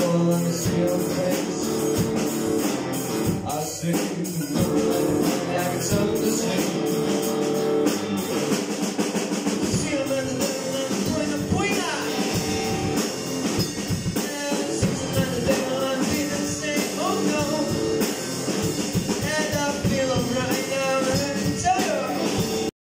Falling still face. I see